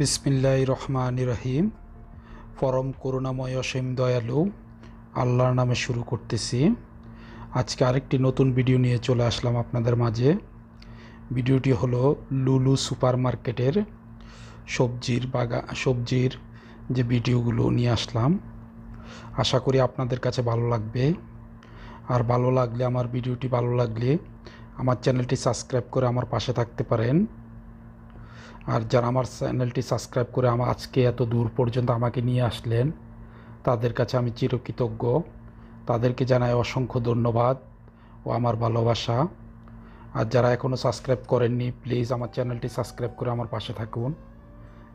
বিসমিল্লাহ রহমান রহিম। পরম করুণাময় অসীম দয়ালু, আল্লাহর নামে শুরু করতেছি। আজকে আরেকটি নতুন ভিডিও নিয়ে চলে আসলাম আপনাদের মাঝে। ভিডিওটি হলো লুলু সুপার মার্কেটের সবজির বাগা, সবজির যে ভিডিওগুলো নিয়ে আসলাম। আশা করি আপনাদের কাছে ভালো লাগবে। আর ভালো লাগলে, আমার ভিডিওটি ভালো লাগলে আমার চ্যানেলটি সাবস্ক্রাইব করে আমার পাশে থাকতে পারেন। আর যারা আমার চ্যানেলটি সাবস্ক্রাইব করে আমার আজকে এত দূর পর্যন্ত আমাকে নিয়ে আসলেন, তাদের কাছে আমি চিরকৃতজ্ঞ। তাদেরকে জানাই অসংখ্য ধন্যবাদ ও আমার ভালোবাসা। আর যারা এখনও সাবস্ক্রাইব করেননি, প্লিজ আমার চ্যানেলটি সাবস্ক্রাইব করে আমার পাশে থাকুন।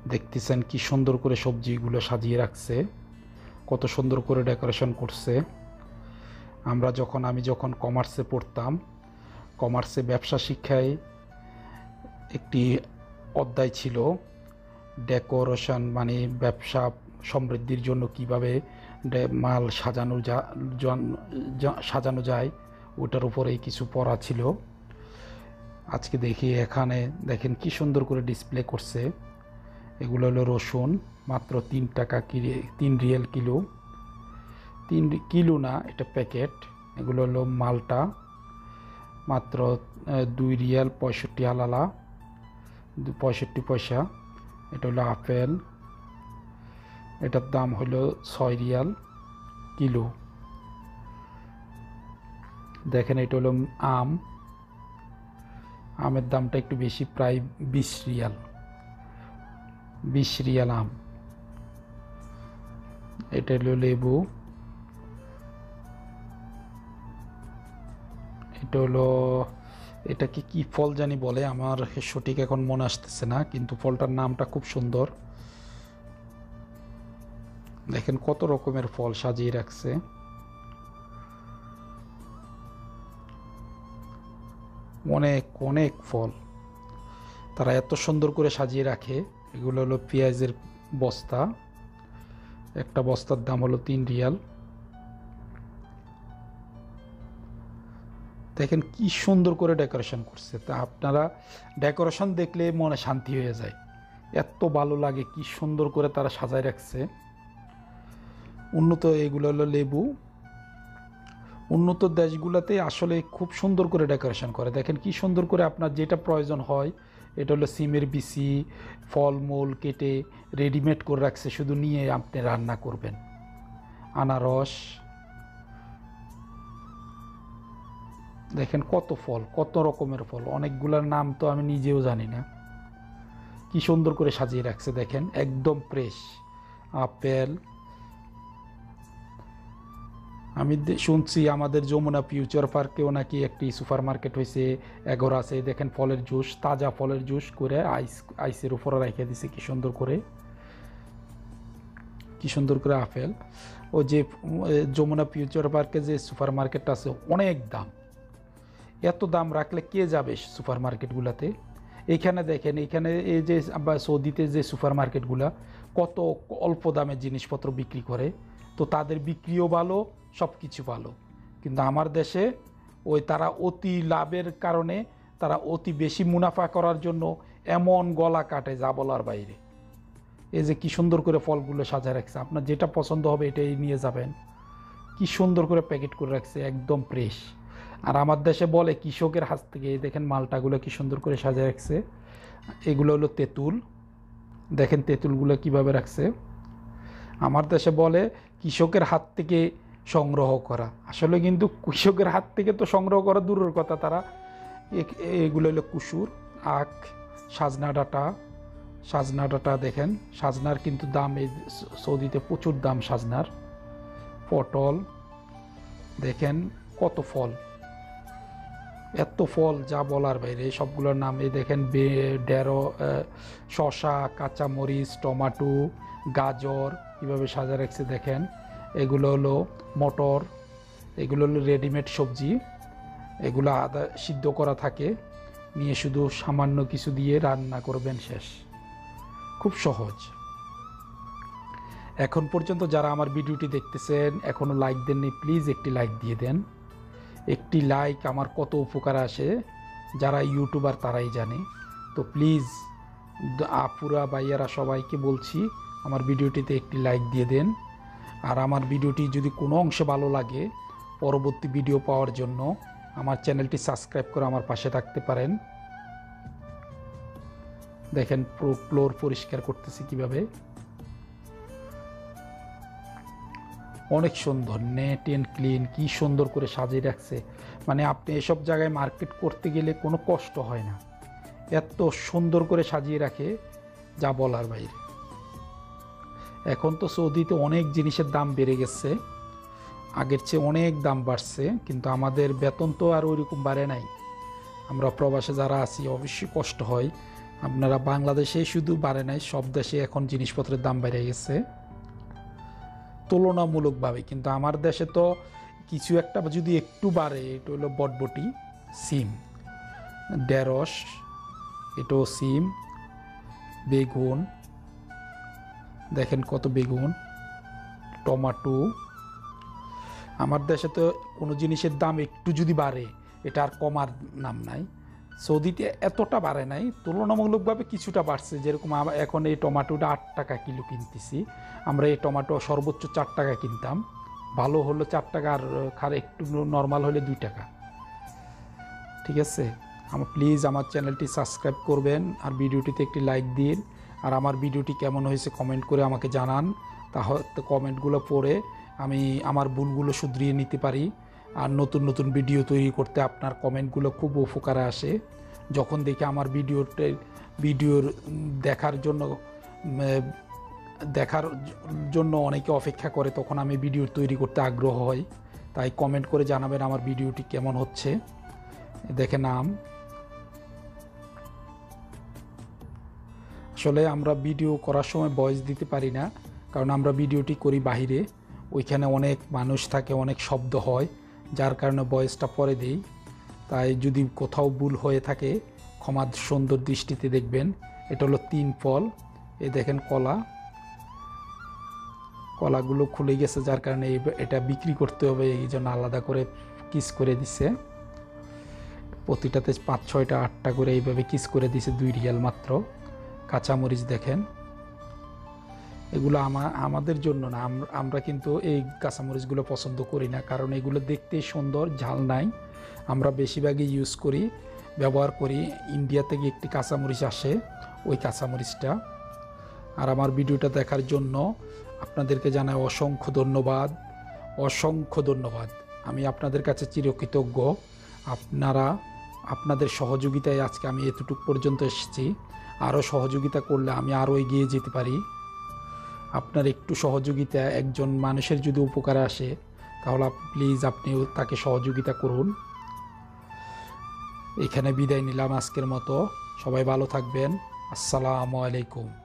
দেখতেছেন কি সুন্দর করে সবজিগুলো সাজিয়ে রাখছে, কত সুন্দর করে ডেকোরেশন করছে। আমরা যখন, আমি যখন কমার্সে পড়তাম, কমার্সে ব্যবসা শিক্ষায় একটি অধ্যায় ছিল ডেকোরেশন মানে ব্যবসা সমৃদ্ধির জন্য কীভাবে মাল সাজানো যা সাজানো যায়, ওটার উপরেই কিছু পড়া ছিল। আজকে দেখি এখানে দেখেন কি সুন্দর করে ডিসপ্লে করছে। এগুলো হলো রসুন, মাত্র তিন টাকা কিলো, তিন রিয়েল কিলো। তিন কিলো না, এটা প্যাকেট। এগুলো হলো মালটা, মাত্র দুই রিয়াল পঁয়ষট্টি আলালা। পঁয়ষট্টি পয়সা। এটা হলো আপেল এটার দাম হলো ছয় রিয়াল কিলো। দেখেন এটা হলো আম। আমের দামটা একটু বেশি, প্রায় বিশ রিয়াল। বিশ রিয়াল আম। এটা হলো লেবু। এটা হলো এটাকে কি ফল জানি বলে, আমার সঠিক এখন মনে আসতেছে না, কিন্তু ফলটার নামটা খুব সুন্দর। দেখেন কত রকমের ফল সাজিয়ে রাখছে। অনেক অনেক ফল। তারা এত সুন্দর করে সাজিয়ে রাখে। এগুলো হলো পেঁয়াজের বস্তা। একটা বস্তার দাম হলো তিন রিয়াল। দেখেন কি সুন্দর করে ডেকোরেশন করছে। তা আপনারা ডেকোরেশন দেখলে মনে শান্তি হয়ে যায়। এত ভালো লাগে, কি সুন্দর করে তারা সাজায় রাখছে। উন্নত এগুলো হলো লেবু। উন্নত দেশগুলোতে আসলে খুব সুন্দর করে ডেকোরেশন করে। দেখেন কি সুন্দর করে আপনার যেটা প্রয়োজন হয়, এটা হলো সিমের বিচি, ফলমূল কেটে রেডিমেড করে রাখছে। শুধু নিয়ে আপনি রান্না করবেন। আনারস দেখেন কত ফল, কত রকমের ফল। অনেকগুলোর নাম তো আমি নিজেও জানি না। কি সুন্দর করে সাজিয়ে রাখছে দেখেন, একদম ফ্রেশ আপেল। আমি শুনছি আমাদের যমুনা ফিউচার পার্কেও নাকি একটি সুপার মার্কেট হয়েছে এগোর আছে। দেখেন ফলের জুস, তাজা ফলের জুস করে আইস আইসের উপরে রেখে দিছে, কি সুন্দর করে। কি সুন্দর করে আপেল। ও যে যমুনা ফিউচার পার্কে যে সুপার মার্কেটটা আছে, অনেক দাম। এত দাম রাখলে কে যাবে সুপার মার্কেটগুলোতে এইখানে দেখেন এইখানে এই যে বা সৌদিতে যে সুপার মার্কেটগুলা কত অল্প দামে জিনিসপত্র বিক্রি করে, তো তাদের বিক্রিও ভালো সব কিছু ভালো। কিন্তু আমার দেশে ওই তারা অতি লাভের কারণে তারা অতি বেশি মুনাফা করার জন্য এমন গলা কাটে যা বলার বাইরে। এই যে কি সুন্দর করে ফলগুলো সাজা রাখছে। আপনার যেটা পছন্দ হবে এটাই নিয়ে যাবেন। কি সুন্দর করে প্যাকেট করে রাখছে, একদম ফ্রেশ। আর আমার দেশে বলে কৃষকের হাত থেকে দেখেন মালটাগুলো কি সুন্দর করে সাজিয়ে রাখছে। এগুলো হলো তেঁতুল। দেখেন তেঁতুলগুলো কীভাবে রাখছে। আমার দেশে বলে কৃষকের হাত থেকে সংগ্রহ করা। আসলে কিন্তু কৃষকের হাত থেকে তো সংগ্রহ করা দূরের কথা তারা। এগুলো হলো কুসুর, আখ, সাজনা ডাটা। সাজনা ডাটা দেখেন, সাজনার কিন্তু দাম এই সৌদিতে প্রচুর দাম সাজনার। পটল, দেখেন কত ফল। এত ফল, যা বলার বাইরে। সবগুলোর নাম, এই দেখেন, বে, ডেরো শসা, কাঁচামরিচ, টমাটো, গাজর, কীভাবে সাজা রাখছে দেখেন। এগুলো হলো মটর, এগুলো হলো রেডিমেড সবজি। এগুলো আদা সিদ্ধ করা থাকে, নিয়ে শুধু সামান্য কিছু দিয়ে রান্না করবেন শেষ। খুব সহজ। এখন পর্যন্ত যারা আমার ভিডিওটি দেখতেছেন এখনও লাইক দেননি প্লিজ একটি লাইক দিয়ে দেন। একটি লাইক আমার কত উপকার আসে, যারা ইউটিউবার তারাই জানে। তো প্লিজ আপুরা, ভাইয়ারা সবাইকে বলছি, আমার ভিডিওটিতে একটি লাইক দিয়ে দেন। আর আমার ভিডিওটি যদি কোনো অংশে ভালো লাগে, পরবর্তী ভিডিও পাওয়ার জন্য আমার চ্যানেলটি সাবস্ক্রাইব করে আমার পাশে থাকতে পারেন। দেখেন ফ্লোর পরিষ্কার করতেছি কীভাবে। অনেক সুন্দর নেট অ্যান্ড ক্লিন কি সুন্দর করে সাজিয়ে রাখছে। মানে আপনি এসব জায়গায় মার্কেট করতে গেলে কোনো কষ্ট হয় না। এত সুন্দর করে সাজিয়ে রাখে, যা বলার বাইরে। এখন তো সৌদিতে অনেক জিনিসের দাম বেড়ে গেছে। আগের চেয়ে অনেক দাম বাড়ছে, কিন্তু আমাদের বেতন তো আর ওইরকম বাড়ে নাই। আমরা প্রবাসে যারা আছি, অবশ্যই কষ্ট হয়। আপনারা বাংলাদেশে শুধু বাড়ে নাই, সব দেশে এখন জিনিসপত্রের দাম বেড়ে গেছে। তুলনামূলকভাবে, কিন্তু আমার দেশে তো কিছু একটা যদি একটু বাড়ে, এটা হলো বটবটি, সিম। ঢেঁড়স, এটাও সিম। বেগুন, দেখেন কত বেগুন। টমাটো। আমার দেশে তো কোনো জিনিসের দাম একটু যদি বাড়ে, এটা আর কমার নাম নাই। সৌদিতে এতটা বাড়ে নাই, তুলনামূলকভাবে কিছুটা বাড়ছে। যেরকম এখন এই টমাটোটা আট টাকা কিলো কিনতেছি। আমরা এই টমাটো সর্বোচ্চ চার টাকা কিনতাম। ভালো হলো চার টাকা আর খার একটু নর্মাল হলে দুই টাকা। ঠিক আছে? আমার প্লিজ আমার চ্যানেলটি সাবস্ক্রাইব করবেন আর ভিডিওটিতে একটি লাইক দিন। আর আমার ভিডিওটি কেমন হয়েছে কমেন্ট করে আমাকে জানান। তাহলে কমেন্টগুলো পড়ে আমি আমার ভুলগুলো শুধরিয়ে নিতে পারি। আর নতুন নতুন ভিডিও তৈরি করতে আপনার কমেন্টগুলো খুব উপকারে আসে। যখন দেখি আমার ভিডিওতে ভিডিওর দেখার জন্য দেখার জন্য অনেকে অপেক্ষা করে, তখন আমি ভিডিও তৈরি করতে আগ্রহ হয় তাই কমেন্ট করে জানাবেন আমার ভিডিওটি কেমন হচ্ছে। দেখে নাম। আসলে আমরা ভিডিও করার সময় ভয়েস দিতে পারি না, কারণ আমরা ভিডিওটি করি বাহিরে। ওইখানে অনেক মানুষ থাকে, অনেক শব্দ হয়। যার কারণে বয়সটা পরে দিই। তাই যদি কোথাও ভুল হয়ে থাকে, ক্ষমা সুন্দর দৃষ্টিতে দেখবেন। এটা হলো তিন ফল। এ দেখেন কলা। কলাগুলো খুলে গেছে, যার কারণে এটা বিক্রি করতে হবে, এই জন্য আলাদা করে কিস করে দিছে। প্রতিটাতে পাঁচ, ছয়টা, আটটা করে এইভাবে কিস করে দিছে, দুই রিয়াল মাত্র। কাঁচামরিচ দেখেন। এগুলো আমা, আমাদের জন্য না। আম- আমরা কিন্তু এই কাঁচামরিচগুলো পছন্দ করি না। কারণ এগুলো দেখতে সুন্দর, ঝাল নাই। আমরা বেশিরভাগই ইউজ করি, ব্যবহার করি। ইন্ডিয়া থেকে একটি কাঁচামরিচ আসে, ওই কাঁচামরিচটা। আর আমার ভিডিওটা দেখার জন্য আপনাদেরকে জানাই অসংখ্য ধন্যবাদ। অসংখ্য ধন্যবাদ। আমি আপনাদের কাছে চিরকৃতজ্ঞ। আপনারা, আপনাদের সহযোগিতায় আজকে আমি এতটুক পর্যন্ত এসেছি। আরও সহযোগিতা করলে আমি আরও এগিয়ে যেতে পারি। আপনার একটু সহযোগিতা, একজন মানুষের যদি উপকারে আসে, তাহলে প্লিজ আপনি তাকে সহযোগিতা করুন। এখানে বিদায় নিলাম আজকের মতো। সবাই ভালো থাকবেন। আসসালামু আলাইকুম।